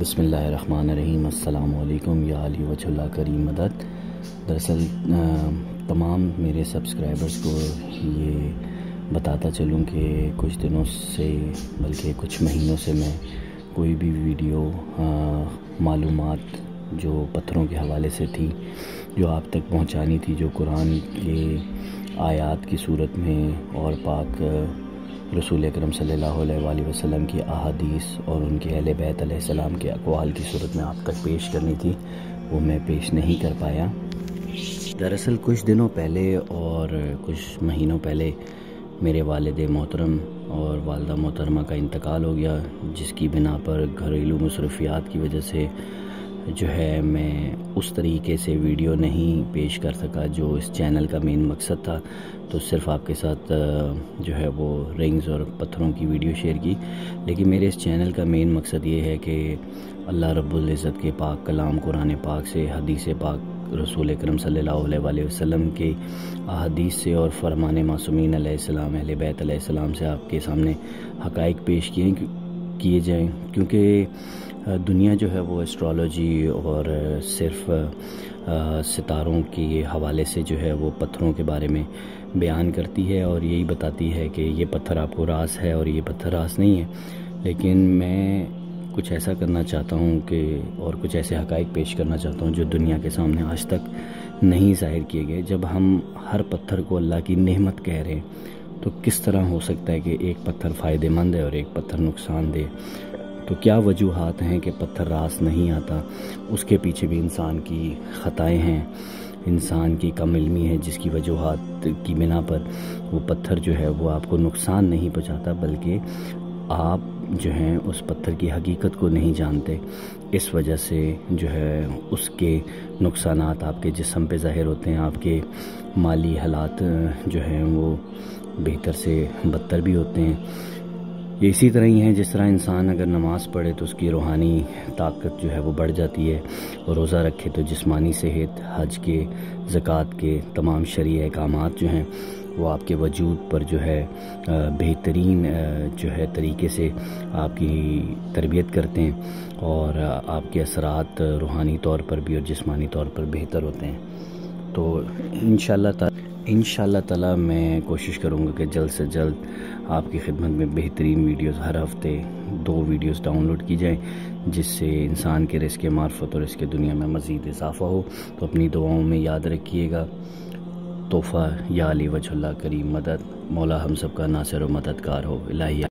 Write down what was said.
بسم اللہ الرحمن الرحیم، السلام علیکم یا علی وجہ اللہ کریم مدد۔ دراصل تمام میرے سبسکرائبرز کو یہ بتاتا چلوں کہ کچھ دنوں سے، بلکہ کچھ مہینوں سے میں کوئی بھی ویڈیو معلومات جو پتھروں کے حوالے سے تھی، جو آپ تک پہنچانی تھی، جو قرآن کے آیات کی صورت میں اور پاک رسول اکرم صلی اللہ علیہ وآلہ وسلم کی احادیث اور ان کے اہل بیت علیہ السلام کے اقوال کی صورت میں آپ تک پیش کرنی تھی، وہ میں پیش نہیں کر پایا۔ دراصل کچھ دنوں پہلے اور کچھ مہینوں پہلے میرے والد محترم اور والدہ محترمہ کا انتقال ہو گیا، جس کی بنا پر گھریلو مصروفیات کی وجہ سے جو ہے میں اس طریقے سے ویڈیو نہیں پیش کر سکا جو اس چینل کا مین مقصد تھا۔ تو صرف آپ کے ساتھ جو ہے وہ رنگز اور پتھروں کی ویڈیو شیئر کی۔ لیکن میرے اس چینل کا مین مقصد یہ ہے کہ اللہ رب العزت کے پاک کلام قرآن پاک سے، حدیث پاک رسول اکرم صلی اللہ علیہ وسلم کے احادیث سے اور فرمان معصومین علیہ السلام، اہل بیت علیہ السلام سے آپ کے سامنے حقائق پیش کیے۔ کیے جائیں۔ کیونکہ دنیا جو ہے وہ اسٹرالوجی اور صرف ستاروں کے حوالے سے جو ہے وہ پتھروں کے بارے میں بیان کرتی ہے اور یہی بتاتی ہے کہ یہ پتھر آپ کو راس ہے اور یہ پتھر راس نہیں ہے۔ لیکن میں کچھ ایسا کرنا چاہتا ہوں کہ، اور کچھ ایسے حقائق پیش کرنا چاہتا ہوں جو دنیا کے سامنے آج تک نہیں ظاہر کیے گئے۔ جب ہم ہر پتھر کو اللہ کی نعمت کہہ رہے ہیں تو کس طرح ہو سکتا ہے کہ ایک پتھر فائدہ مند ہے اور ایک پتھر نقصان دے تو کیا وجوہات ہیں کہ پتھر راس نہیں آتا؟ اس کے پیچھے بھی انسان کی خطائیں ہیں۔ انسان کی کم علمی ہے، جس کی وجوہات کی بنا پر وہ پتھر جو ہے وہ آپ کو نقصان نہیں پہنچاتا، بلکہ آپ جو ہیں اس پتھر کی حقیقت کو نہیں جانتے، اس وجہ سے جو ہے اس کے نقصانات آپ کے جسم پہ ظاہر ہوتے ہیں، آپ کے مالی حالات جو ہیں وہ بہتر سے بدتر بھی ہوتے ہیں۔ یہ اسی طرح ہی ہے جس طرح انسان اگر نماز پڑھے تو اس کی روحانی طاقت جو ہے وہ بڑھ جاتی ہے۔ اور روزہ رکھے تو جسمانی صحت، حج کے، زکوٰۃ کے تمام شرعی احکامات جو ہیں وہ آپ کے وجود پر جو ہے بہترین جو ہے طریقے سے آپ کی تربیت کرتے ہیں اور آپ کے اثرات روحانی طور پر بھی اور جسمانی طور پر بہتر ہوتے ہیں۔ تو انشاءاللہ تعالی انشاءاللہ تعالی میں کوشش کروں گا کہ جلد سے جلد آپ کی خدمت میں بہترین ویڈیوز ہر ہفتے دو ویڈیوز ڈاؤن لوڈ کی جائیں، جس سے انسان کے رزق معرفت اور اس کے دنیا میں مزید اضافہ ہو۔ تو اپنی دعاؤں میں یاد رکھیے گا۔ تحفہ یا علی وجہ اللہ کریم مدد، مولا ہم سب کا ناصر و مددگار ہو الہیہ